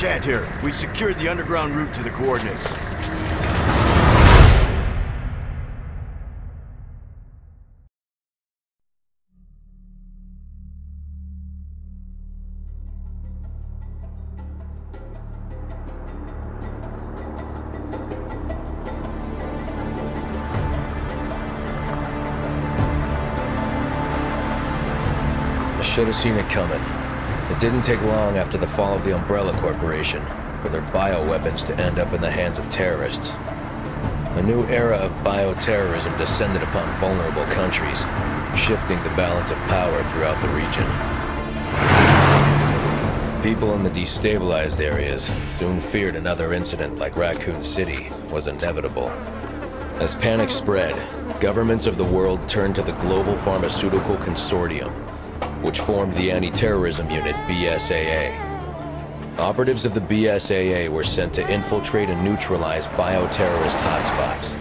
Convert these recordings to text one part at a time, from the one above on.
Deshant here. We've secured the underground route to the coordinates. I should have seen it coming. It didn't take long after the fall of the Umbrella Corporation for their bioweapons to end up in the hands of terrorists. A new era of bioterrorism descended upon vulnerable countries, shifting the balance of power throughout the region. People in the destabilized areas soon feared another incident like Raccoon City was inevitable. As panic spread, governments of the world turned to the Global Pharmaceutical Consortium, which formed the anti-terrorism unit BSAA. Operatives of the BSAA were sent to infiltrate and neutralize bioterrorist hotspots,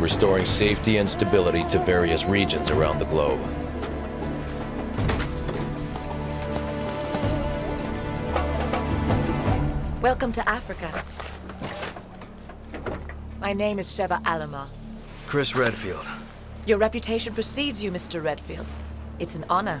restoring safety and stability to various regions around the globe. Welcome to Africa. My name is Sheva Alomar. Chris Redfield. Your reputation precedes you, Mr. Redfield. It's an honor.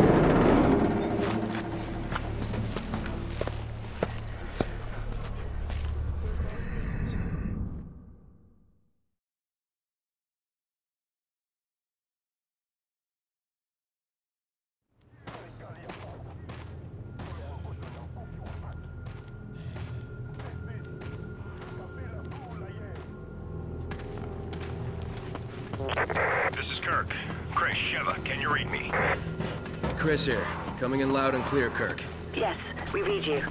This is Kirk. Chris, Sheva, can you read me? Chris here, coming in loud and clear, Kirk. Yes, we read you.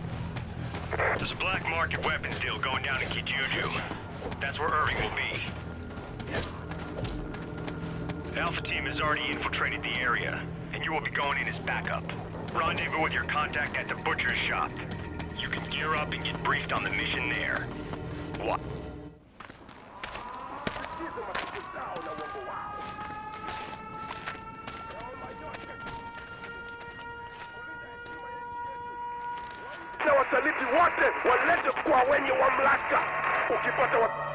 There's a black market weapons deal going down in Kijuju. That's where Irving will be. Alpha team has already infiltrated the area, and you will be going in as backup. Rendezvous with your contact at the butcher's shop. You can gear up and get briefed on the mission there. What? Na wasaliti wote walete kwa wenye mamlaka. Ukipata wa...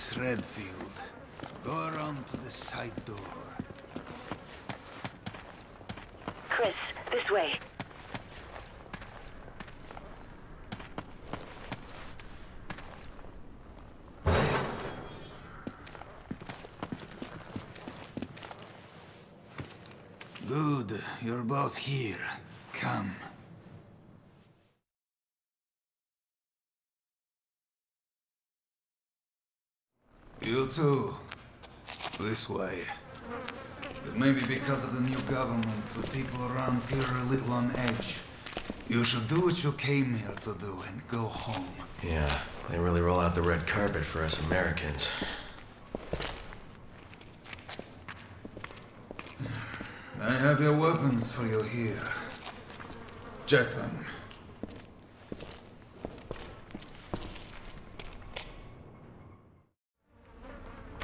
Chris Redfield. Go around to the side door. Chris, this way. Good, you're both here. Way. But maybe because of the new government, the people around here are a little on edge. You should do what you came here to do and go home. Yeah, they really roll out the red carpet for us Americans. I have your weapons for you here. Check them.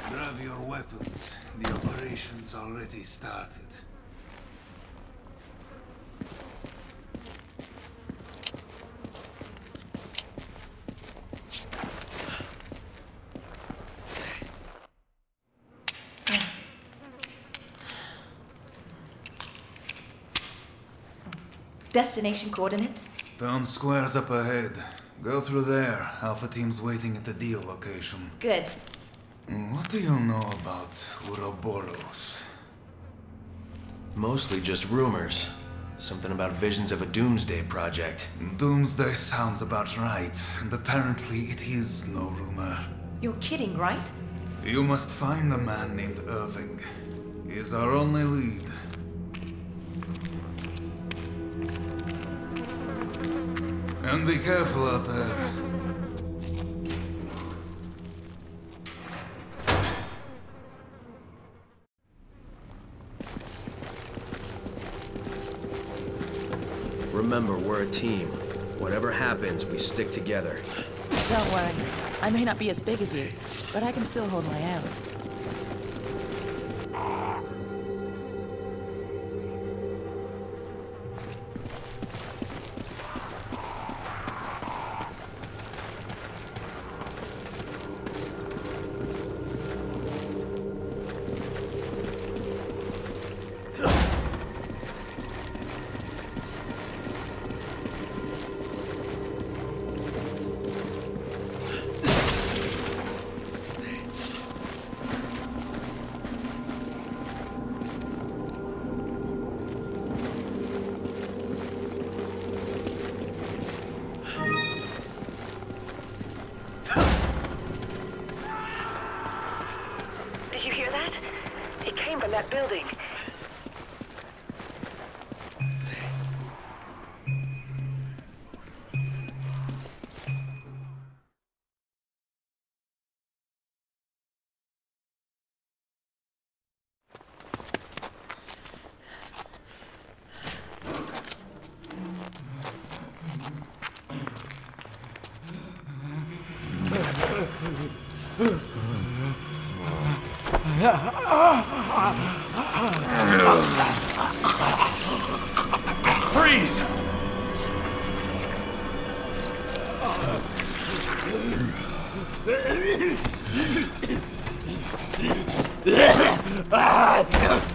Grab your The operation's already started. Destination coordinates? Town square's up ahead. Go through there. Alpha team's waiting at the deal location. Good. What do you know about Uroboros? Mostly just rumors. Something about visions of a doomsday project. Doomsday sounds about right, and apparently it is no rumor. You're kidding, right? You must find a man named Irving. He's our only lead. And be careful out there. Remember, we're a team. Whatever happens, we stick together. Don't worry. I may not be as big as you, but I can still hold my own. Freeze! Are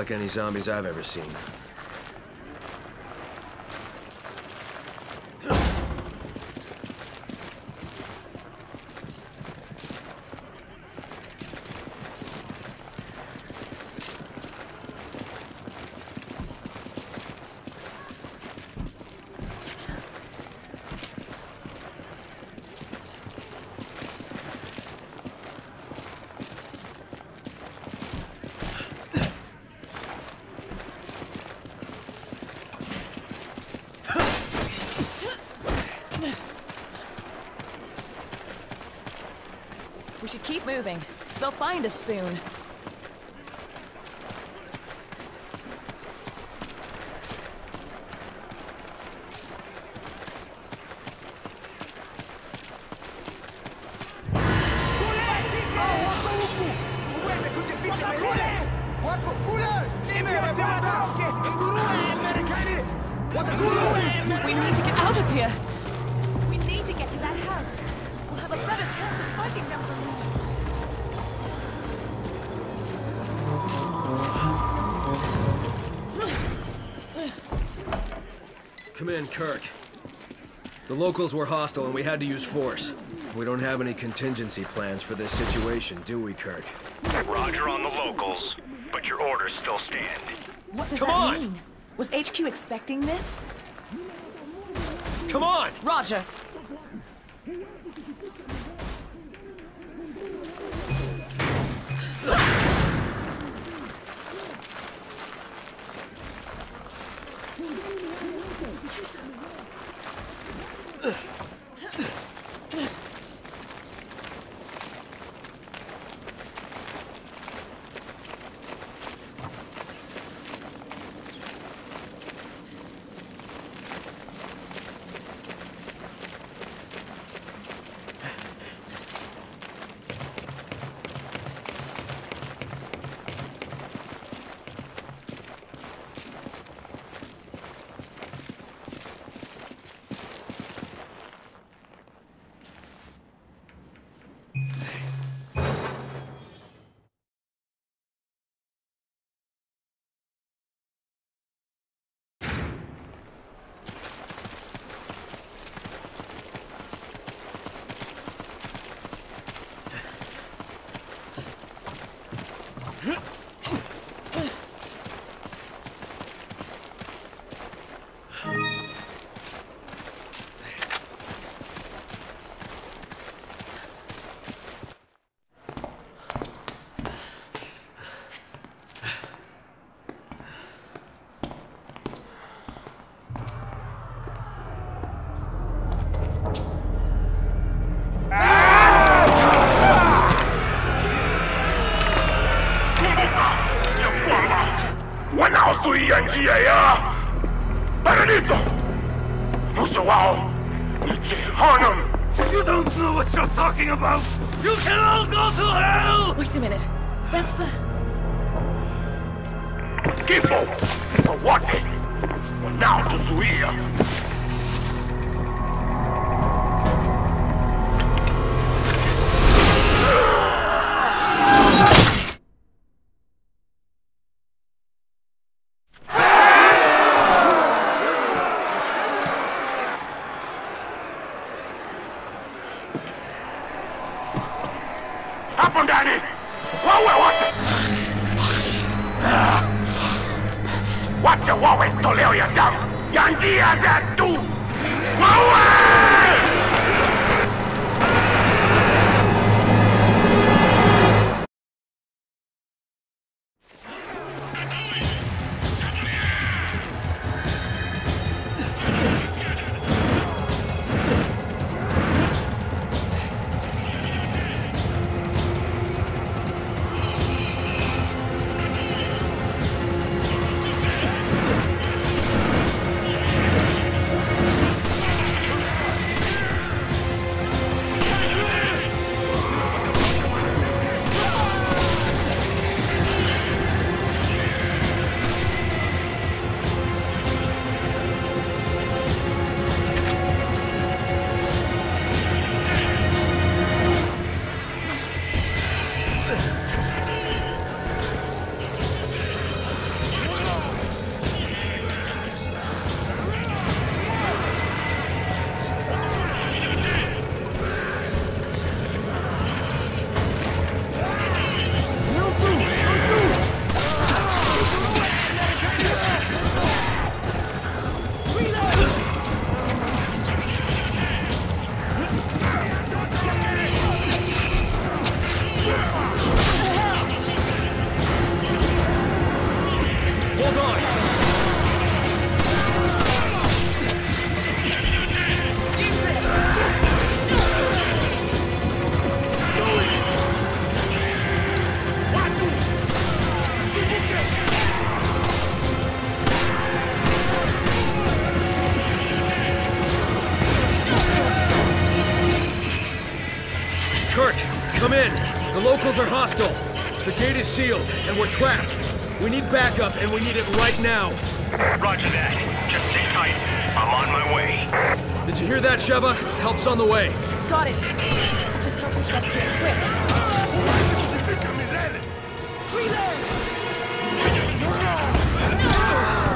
like any zombies I've ever seen. Should keep moving. They'll find us soon. In, Kirk. The locals were hostile and we had to use force. We don't have any contingency plans for this situation, do we, Kirk? Roger on the locals, but your orders still stand. What does Come that on! mean? Was HQ expecting this? Come on! Roger. Can all go to hell! Wait a minute. That's the... Kifo kwa wote wanaotuzuia. hapo sealed, and we're trapped. We need backup, and we need it right now. Roger that. Just sit tight. I'm on my way. Did you hear that, Sheva? Help's on the way. Got it. Just help me get here quick. I'm coming! There's just no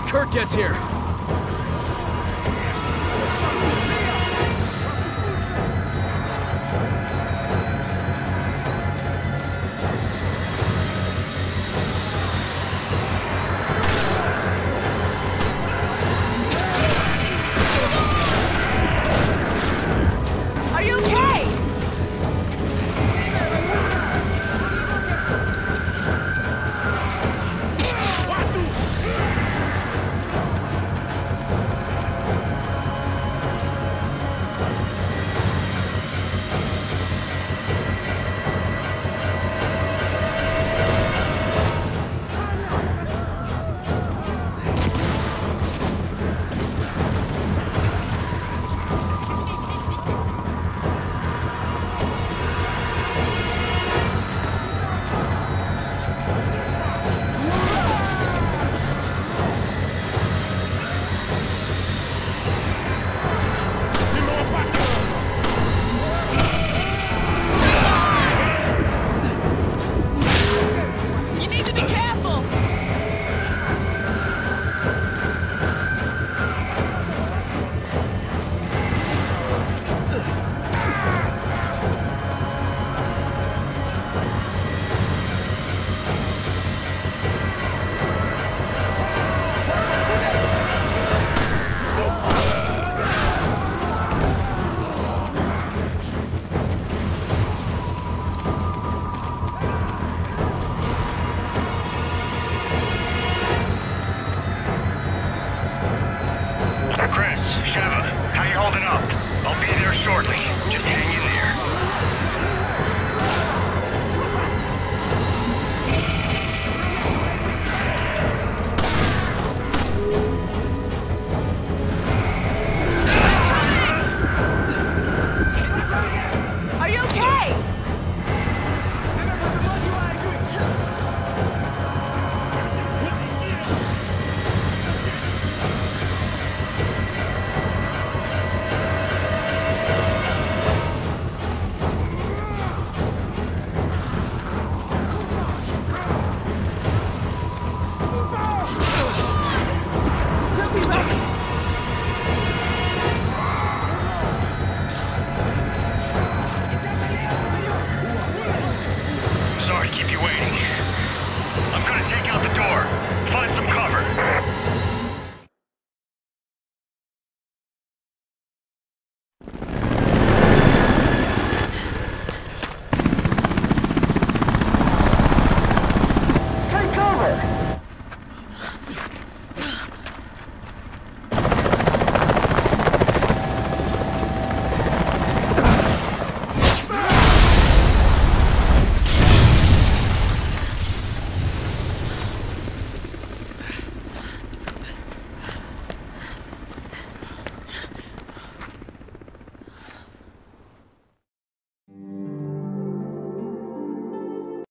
till Kirk gets here.